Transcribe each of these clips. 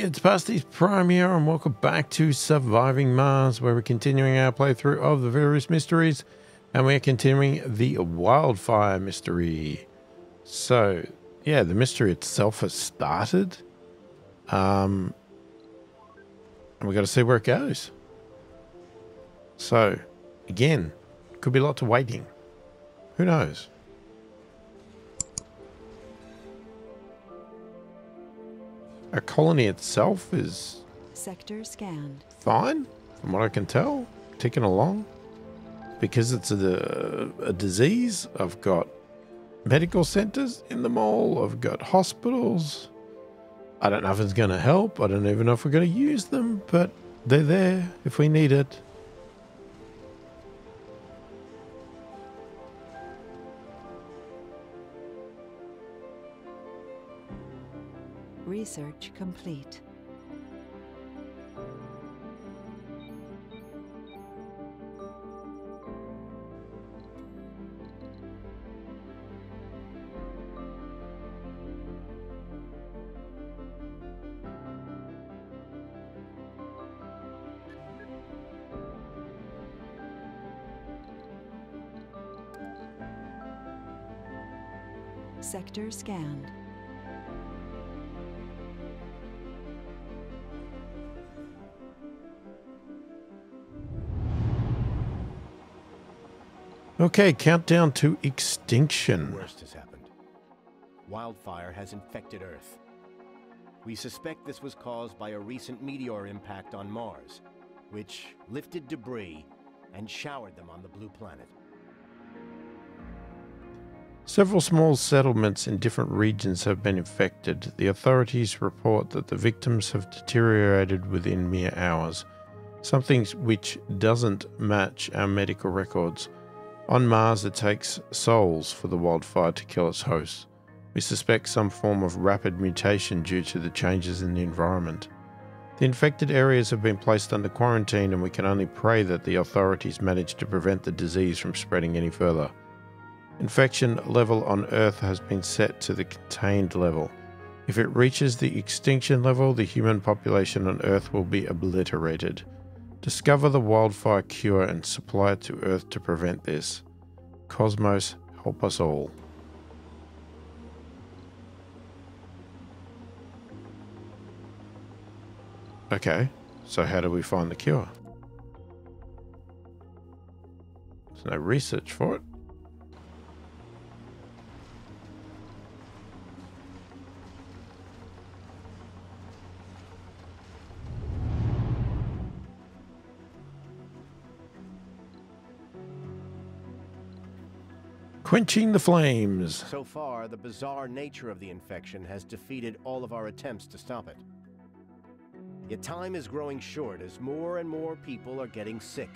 it's Past His Prime here, and welcome back to Surviving Mars, where we're continuing our playthrough of the various mysteries, and we're continuing the wildfire mystery. So, yeah, the mystery itself has started. Um, and we got to see where it goes. So, again, could be lots of waiting. Who knows? Our colony itself is Sector scanned. fine, from what I can tell, ticking along. Because it's a, a disease, I've got medical centers in the mall, I've got hospitals. I don't know if it's going to help, I don't even know if we're going to use them, but they're there if we need it. Research complete. Sector scanned. Okay, countdown to extinction. The worst has happened. Wildfire has infected Earth. We suspect this was caused by a recent meteor impact on Mars, which lifted debris and showered them on the blue planet. Several small settlements in different regions have been infected. The authorities report that the victims have deteriorated within mere hours, something which doesn't match our medical records. On Mars, it takes sols for the wildfire to kill its hosts. We suspect some form of rapid mutation due to the changes in the environment. The infected areas have been placed under quarantine, and we can only pray that the authorities manage to prevent the disease from spreading any further. Infection level on Earth has been set to the contained level. If it reaches the extinction level, the human population on Earth will be obliterated. Discover the wildfire cure and supply it to Earth to prevent this. Cosmos, help us all. Okay, so how do we find the cure? There's no research for it. Quenching the flames. So far, the bizarre nature of the infection has defeated all of our attempts to stop it. Yet time is growing short as more and more people are getting sick.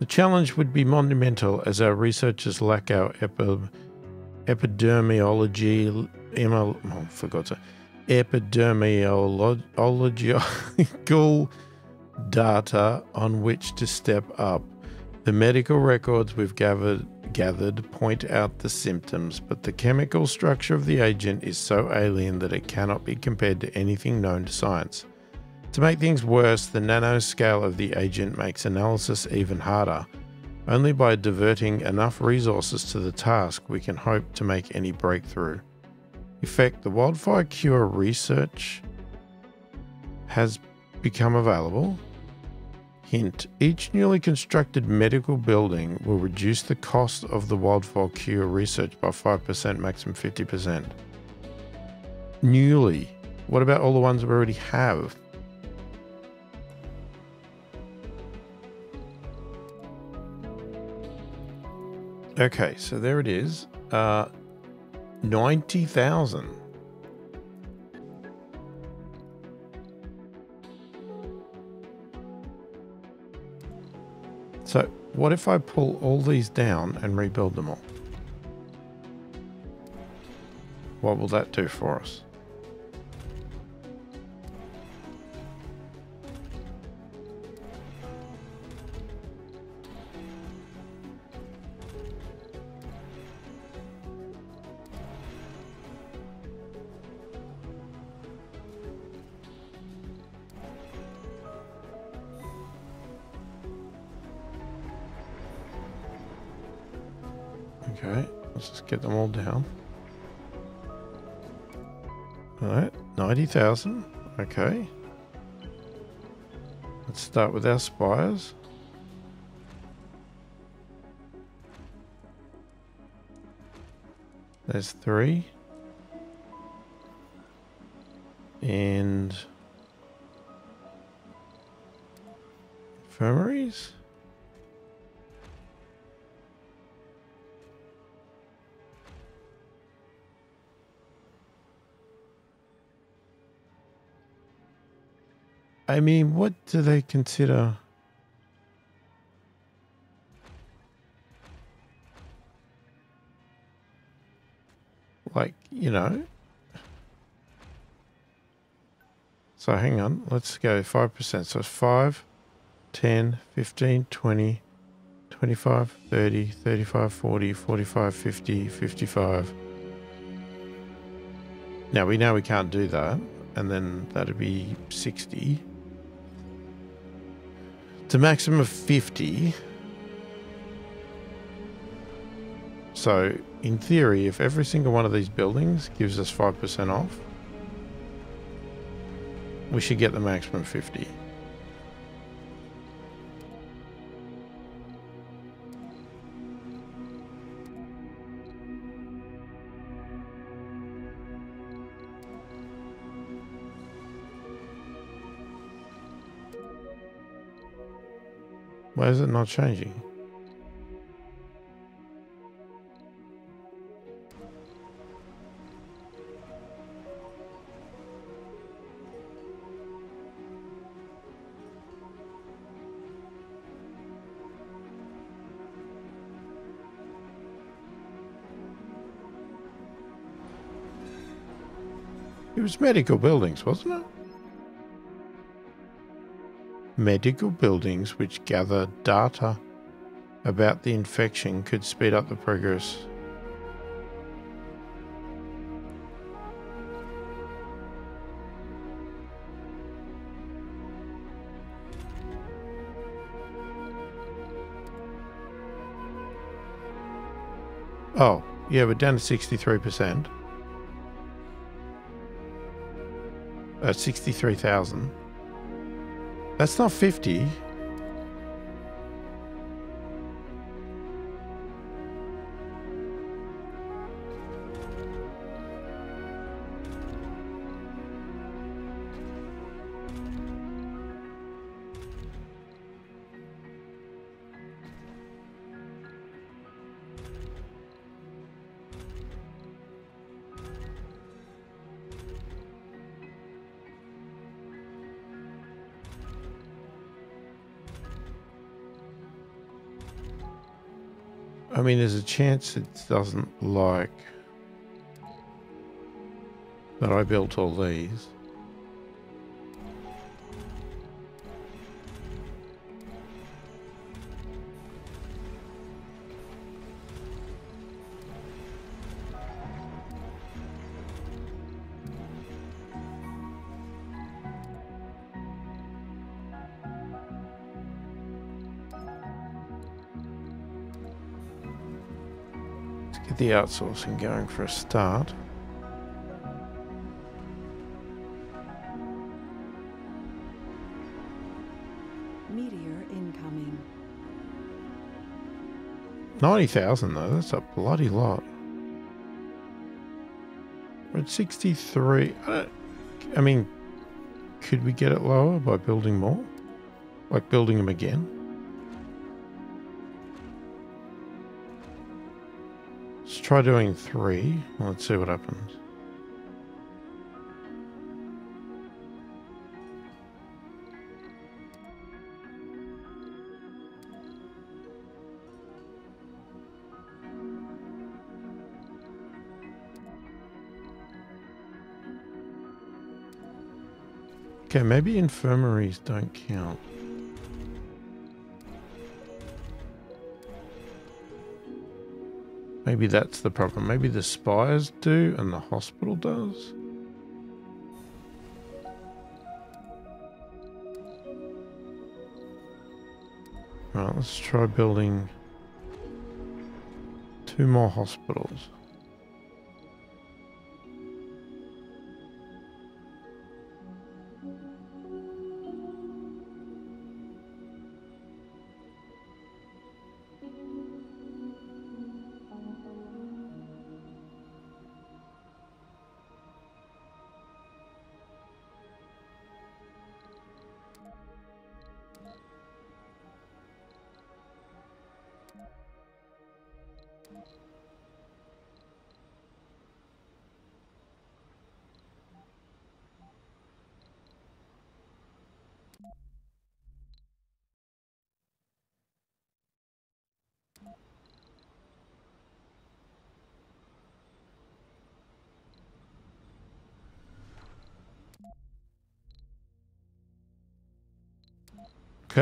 The challenge would be monumental as our researchers lack our epi- epidemiology, emo, oh, forgot to, epidemiological data on which to step up. The medical records we've gathered gathered point out the symptoms, but the chemical structure of the agent is so alien that it cannot be compared to anything known to science. To make things worse, the nanoscale of the agent makes analysis even harder. Only by diverting enough resources to the task we can hope to make any breakthrough. Effect the wildfire cure research has become available. Hint each newly constructed medical building will reduce the cost of the wildfire cure research by 5%, maximum 50%. Newly. What about all the ones we already have? Okay, so there it is. Uh, 90,000. So, what if I pull all these down and rebuild them all? What will that do for us? Okay, let's just get them all down. Alright, 90,000. Okay. Let's start with our spires. There's three. I mean, what do they consider? Like, you know. So hang on, let's go 5%. So it's 5, 10, 15, 20, 25, 30, 35, 40, 45, 50, 55. Now we know we can't do that. And then that'd be 60. It's a maximum of 50. So, in theory, if every single one of these buildings gives us 5% off, we should get the maximum 50. Why is it not changing? It was medical buildings, wasn't it? Medical buildings which gather data about the infection could speed up the progress. Oh, yeah, we're down to 63%. At uh, 63,000. That's not 50. I mean, there's a chance it doesn't like that I built all these. The outsourcing going for a start. Meteor incoming. 90,000 though, that's a bloody lot. We're at 63. I, I mean, could we get it lower by building more? Like building them again? Try doing three. Let's see what happens. Okay, maybe infirmaries don't count. Maybe that's the problem. Maybe the spires do and the hospital does. Right, let's try building two Two more hospitals.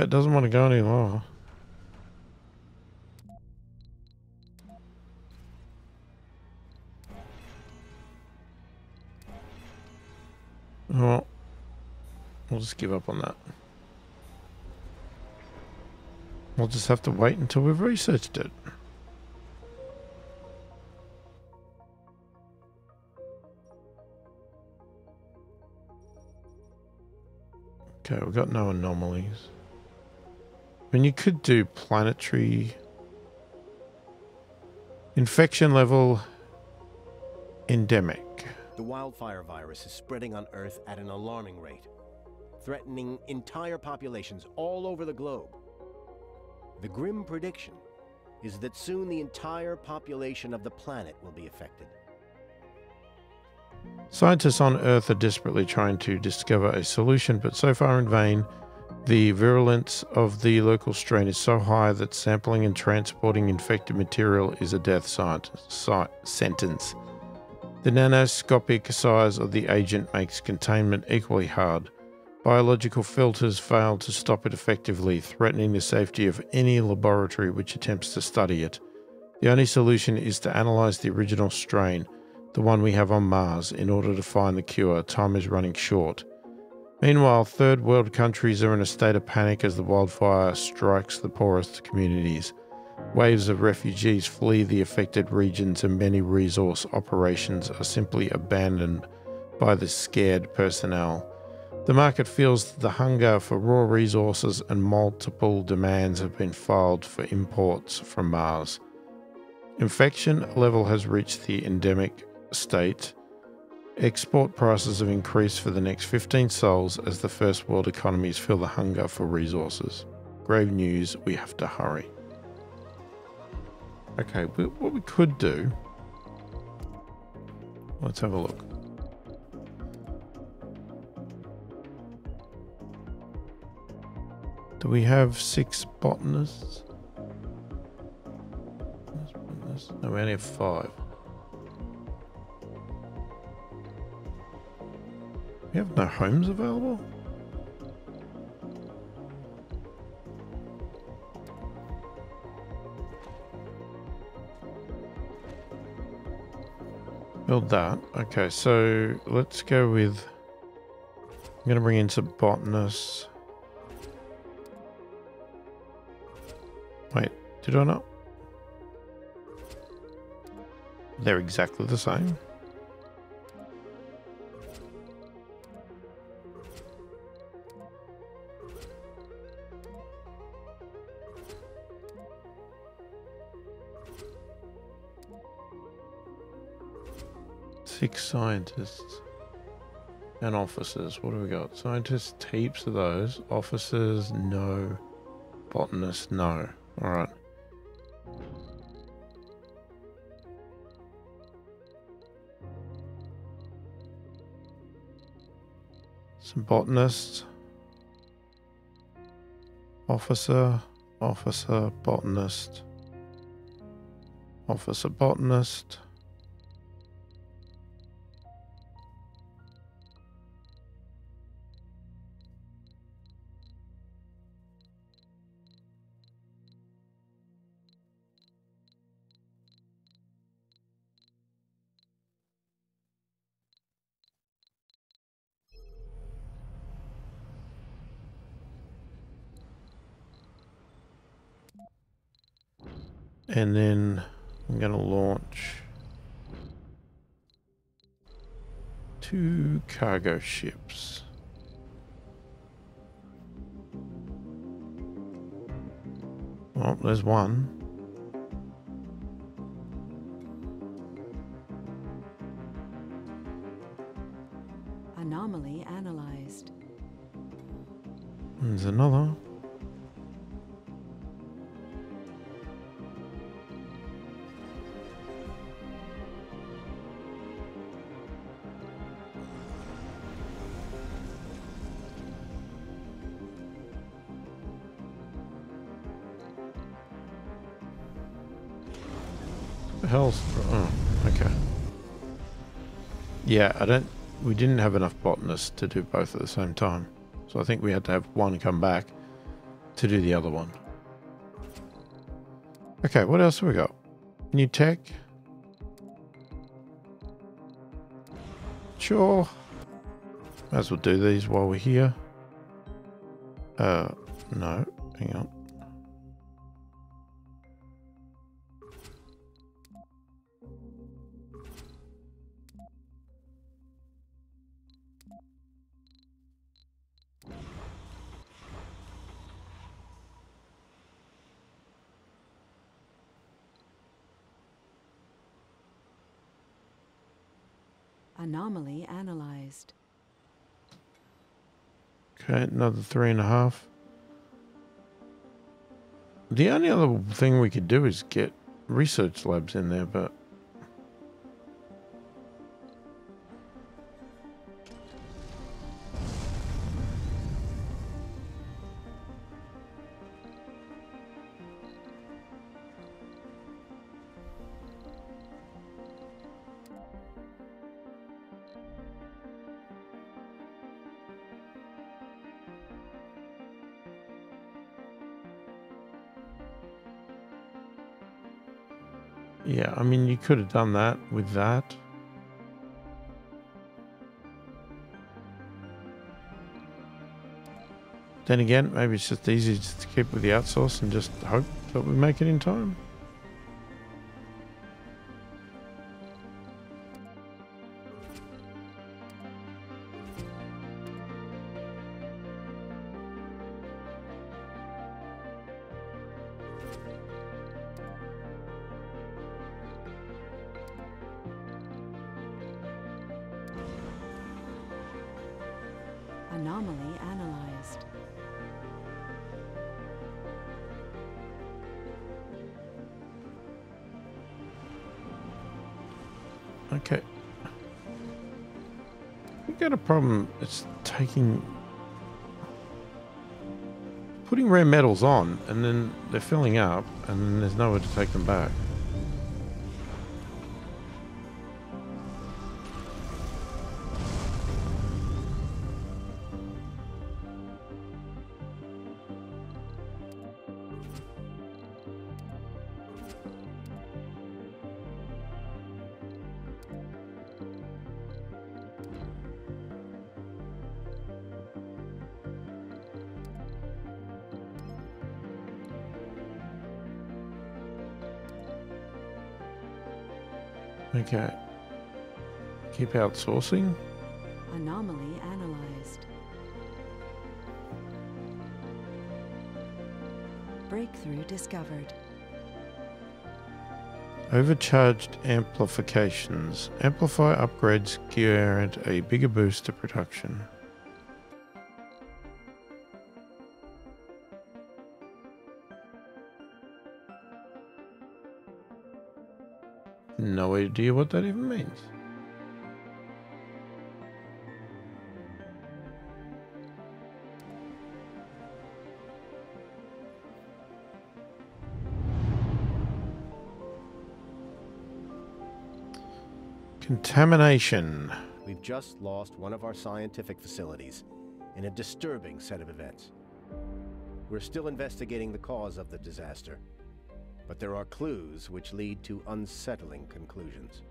It doesn't want to go any lower. Well, we'll just give up on that. We'll just have to wait until we've researched it. Okay, we've got no anomalies. I mean, you could do planetary infection level endemic. The wildfire virus is spreading on Earth at an alarming rate, threatening entire populations all over the globe. The grim prediction is that soon the entire population of the planet will be affected. Scientists on Earth are desperately trying to discover a solution, but so far in vain. The virulence of the local strain is so high that sampling and transporting infected material is a death sentence. The nanoscopic size of the agent makes containment equally hard. Biological filters fail to stop it effectively, threatening the safety of any laboratory which attempts to study it. The only solution is to analyze the original strain, the one we have on Mars, in order to find the cure. Time is running short. Meanwhile, third world countries are in a state of panic as the wildfire strikes the poorest communities. Waves of refugees flee the affected regions, and many resource operations are simply abandoned by the scared personnel. The market feels the hunger for raw resources, and multiple demands have been filed for imports from Mars. Infection level has reached the endemic state, Export prices have increased for the next 15 sols as the first world economies feel the hunger for resources. Grave news, we have to hurry. Okay, what we could do... Let's have a look. Do we have six botanists? No, we only have five. We have no homes available? Build that. Okay, so let's go with... I'm going to bring in some botanists. Wait, did I not? They're exactly the same. Scientists and officers. What do we got? Scientists, heaps of those. Officers, no. Botanists, no. Alright. Some botanists. Officer, officer, botanist. Officer, botanist. And then I'm going to launch two cargo ships. Oh, there's one. Anomaly analyzed. There's another. Oh, okay. Yeah, I don't we didn't have enough botanists to do both at the same time. So I think we had to have one come back to do the other one. Okay, what else have we got? New tech? Sure. Might as well do these while we're here. Uh, no, hang on. Okay, another three and a half. The only other thing we could do is get research labs in there, but could have done that with that. Then again, maybe it's just easy just to keep with the outsource and just hope that we make it in time. Anomaly analyzed. Okay. We got a problem. It's taking. Putting rare metals on, and then they're filling up, and then there's nowhere to take them back. Keep outsourcing. Anomaly analyzed. Breakthrough discovered. Overcharged amplifications. Amplify upgrades grant a bigger boost to production. No idea what that even means. Contamination. We've just lost one of our scientific facilities in a disturbing set of events. We're still investigating the cause of the disaster, but there are clues which lead to unsettling conclusions.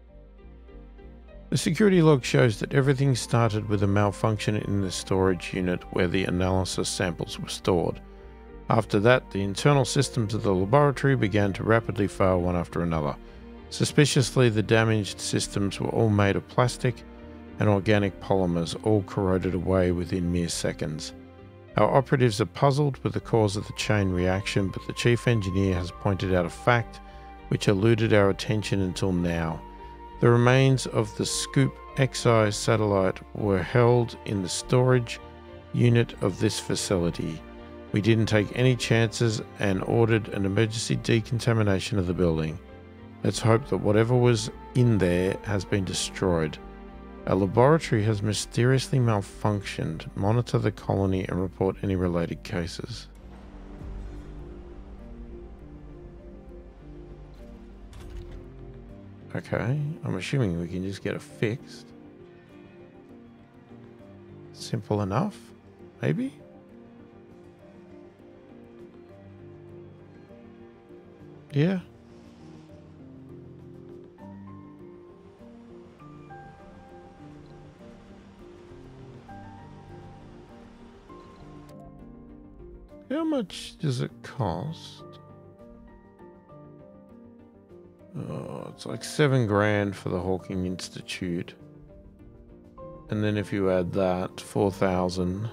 The security log shows that everything started with a malfunction in the storage unit where the analysis samples were stored. After that, the internal systems of the laboratory began to rapidly fail one after another. Suspiciously, the damaged systems were all made of plastic and organic polymers, all corroded away within mere seconds. Our operatives are puzzled with the cause of the chain reaction, but the chief engineer has pointed out a fact which eluded our attention until now. The remains of the Scoop XI satellite were held in the storage unit of this facility. We didn't take any chances and ordered an emergency decontamination of the building. Let's hope that whatever was in there has been destroyed. Our laboratory has mysteriously malfunctioned. Monitor the colony and report any related cases. Okay, I'm assuming we can just get it fixed. Simple enough, maybe? Yeah. How much does it cost? Oh, it's like seven grand for the Hawking Institute. And then if you add that, 4,000.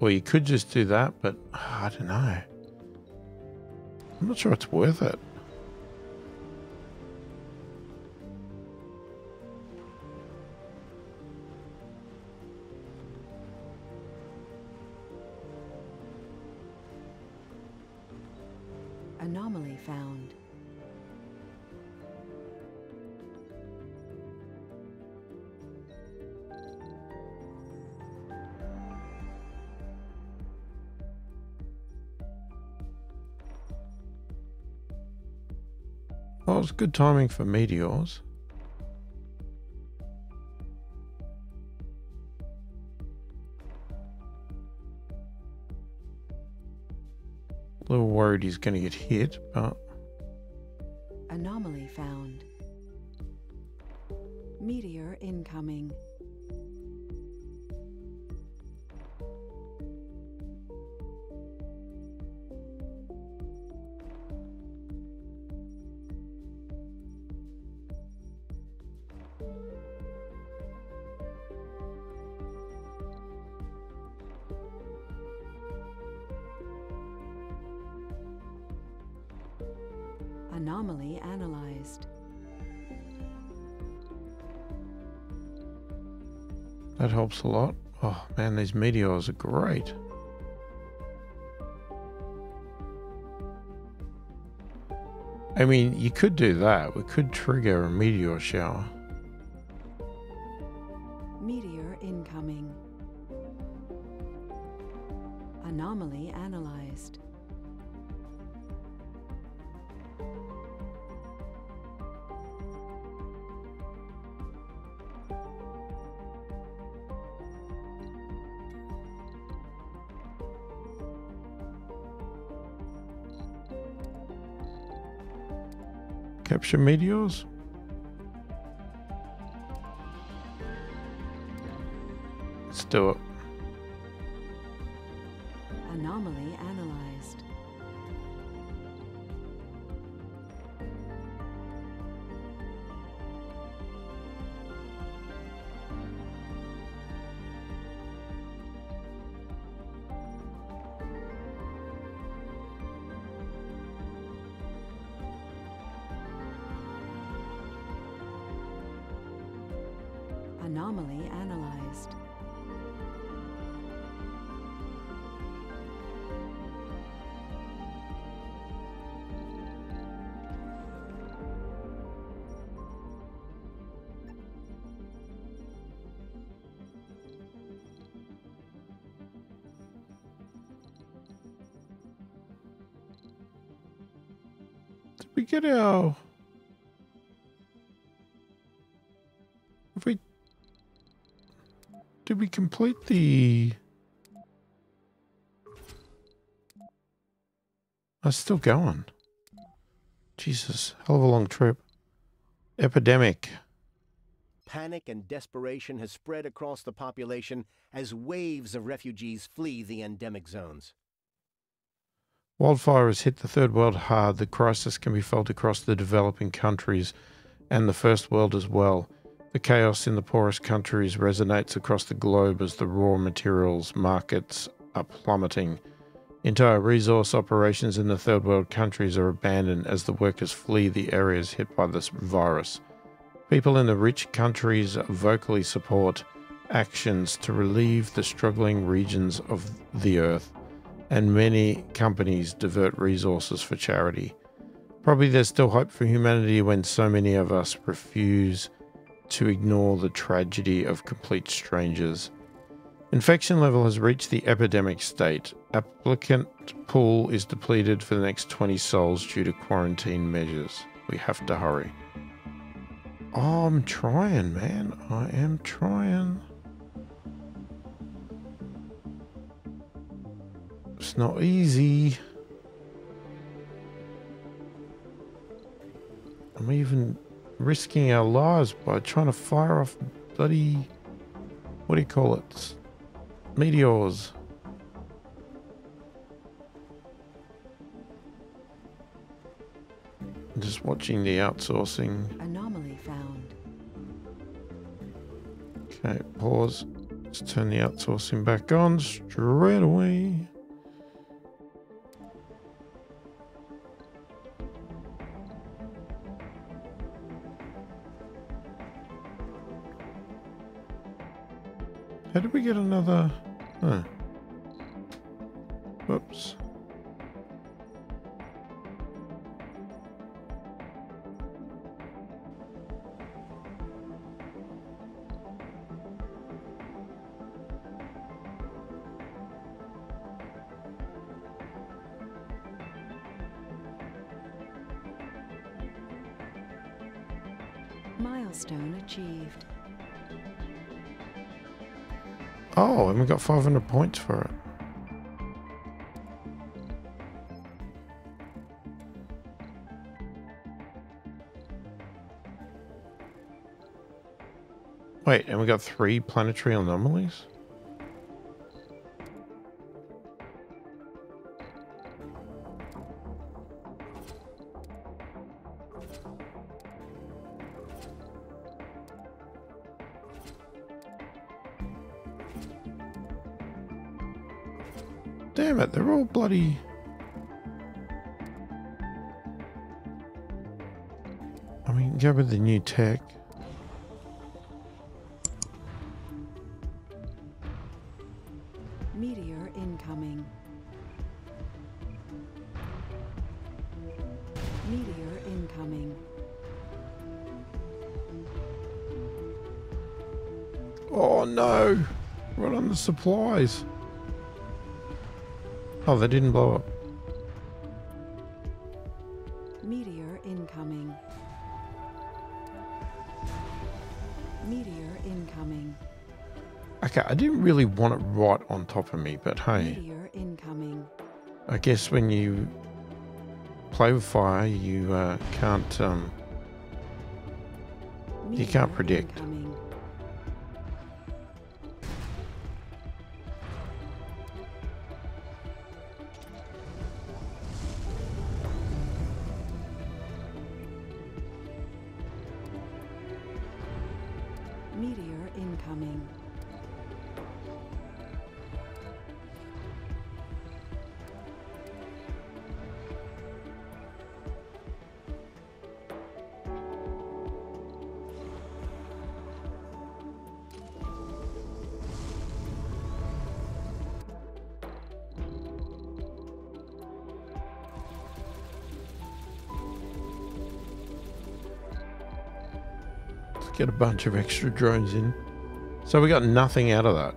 Well, you could just do that, but ah, I don't know. I'm not sure it's worth it. Good timing for meteors. A little worried he's going to get hit, but Anomaly analyzed. that helps a lot. Oh man, these meteors are great. I mean, you could do that. We could trigger a meteor shower. Capture meteors? Let's do it. Anomaly analyzed. Anomaly analyzed. Did we Did we complete the... It's still going. Jesus, hell of a long trip. Epidemic. Panic and desperation has spread across the population as waves of refugees flee the endemic zones. Wildfire has hit the third world hard. The crisis can be felt across the developing countries and the first world as well. The chaos in the poorest countries resonates across the globe as the raw materials markets are plummeting. Entire resource operations in the third world countries are abandoned as the workers flee the areas hit by this virus. People in the rich countries vocally support actions to relieve the struggling regions of the earth, and many companies divert resources for charity. Probably there's still hope for humanity when so many of us refuse to ignore the tragedy of complete strangers. Infection level has reached the epidemic state. Applicant pool is depleted for the next 20 sols due to quarantine measures. We have to hurry. Oh, I'm trying, man. I am trying. It's not easy. Am I'm even risking our lives by trying to fire off bloody, what do you call it? Meteors. Just watching the outsourcing. Anomaly found. Okay, pause. Let's turn the outsourcing back on straight away. How did we get another? Huh. Whoops. Got 500 points for it. Wait, and we got three planetary anomalies? Bloody... I mean, go with the new tech. Meteor incoming. Meteor incoming. Oh no! Right on the supplies. Oh, they didn't blow up. Meteor incoming. Meteor incoming. Okay, I didn't really want it right on top of me, but hey, Meteor incoming. I guess when you play with fire, you uh, can't. Um, You can't predict. Incoming. Bunch of extra drones in. So we got nothing out of that.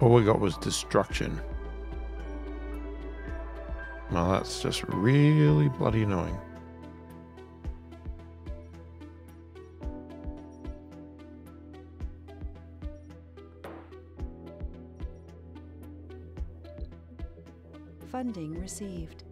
All we got was destruction. Well, that's just really bloody annoying. Funding received.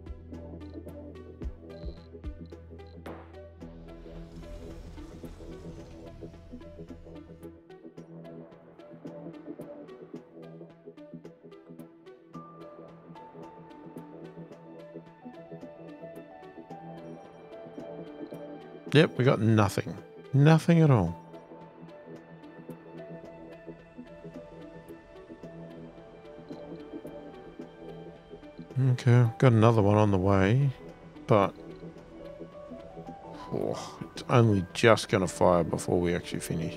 Yep, we got nothing. Nothing at all. Okay, got another one on the way, but oh, it's only just going to fire before we actually finish.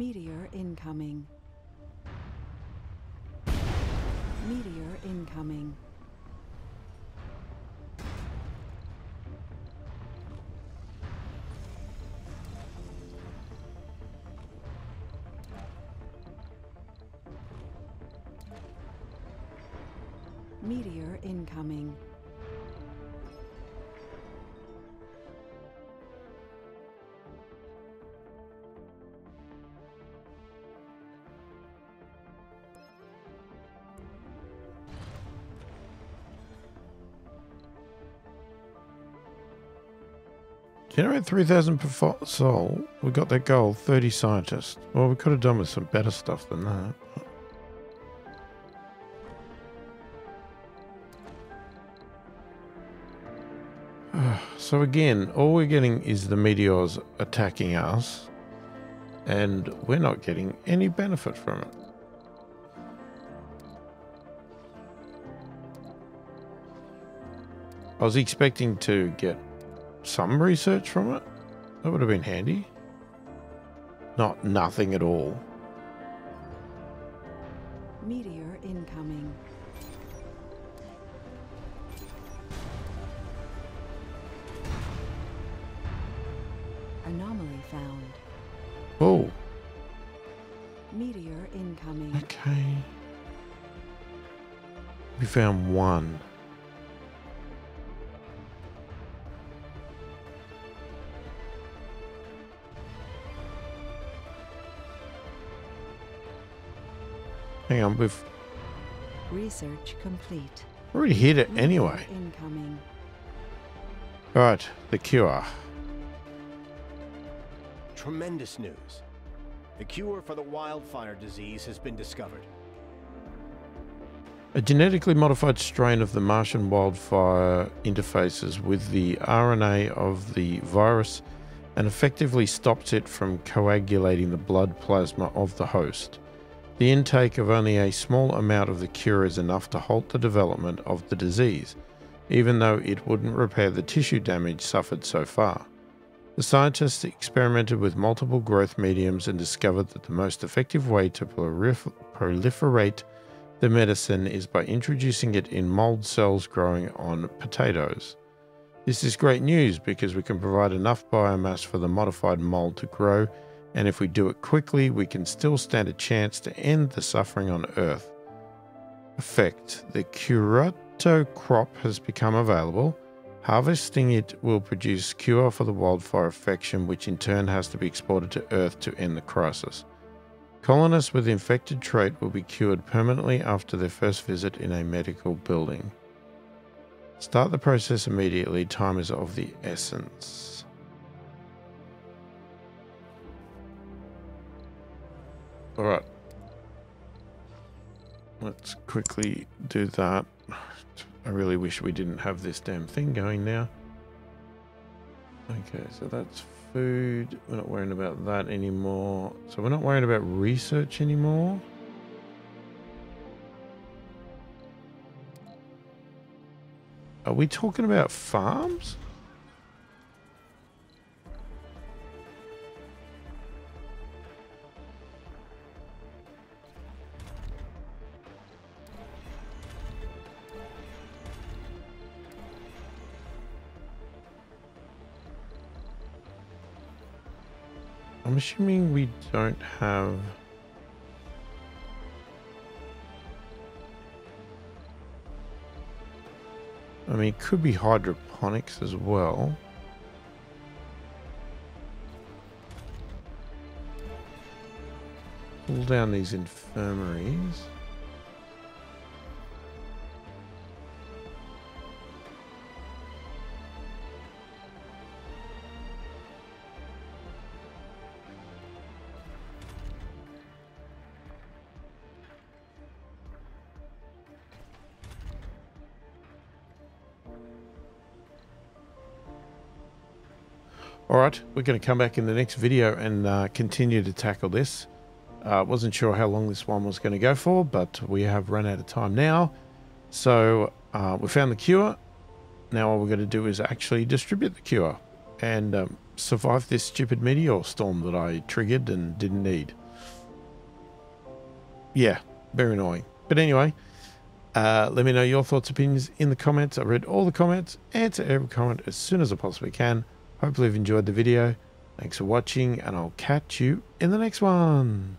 Meteor incoming. Meteor incoming. Meteor incoming. Generate 3,000 per sol. We got that goal, 30 scientists. Well, we could have done with some better stuff than that. So again, all we're getting is the meteors attacking us, and we're not getting any benefit from it. I was expecting to get some research from it. That would have been handy. Not nothing at all. Meteor incoming. Anomaly found. Oh, Meteor incoming. okay. We found one. Hang on, we've Research complete. already hit it anyway. Incoming. Right, the cure. Tremendous news. The cure for the wildfire disease has been discovered. A genetically modified strain of the Martian wildfire interfaces with the RNA of the virus and effectively stops it from coagulating the blood plasma of the host. The intake of only a small amount of the cure is enough to halt the development of the disease, even though it wouldn't repair the tissue damage suffered so far. The scientists experimented with multiple growth mediums and discovered that the most effective way to prolif- proliferate the medicine is by introducing it in mold cells growing on potatoes. This is great news because we can provide enough biomass for the modified mold to grow, and if we do it quickly, we can still stand a chance to end the suffering on Earth. Effect The Curato crop has become available. Harvesting it will produce cure for the wildfire infection, which in turn has to be exported to Earth to end the crisis. Colonists with infected trait will be cured permanently after their first visit in a medical building. Start the process immediately. Time is of the essence. All right. Let's quickly do that. I really wish we didn't have this damn thing going now. Okay, so that's food. We're not worrying about that anymore. So we're not worrying about research anymore. Are we talking about farms? Assuming we don't have... I mean, it could be hydroponics as well. Pull down these infirmaries. All right, we're going to come back in the next video and uh, continue to tackle this. Uh, wasn't sure how long this one was going to go for, but we have run out of time now. So uh, we found the cure. Now all we're going to do is actually distribute the cure and um, survive this stupid meteor storm that I triggered and didn't need. Yeah, very annoying. But anyway, uh, let me know your thoughts, opinions in the comments. I read all the comments, answer every comment as soon as I possibly can. Hopefully you've enjoyed the video. Thanks for watching and I'll catch you in the next one.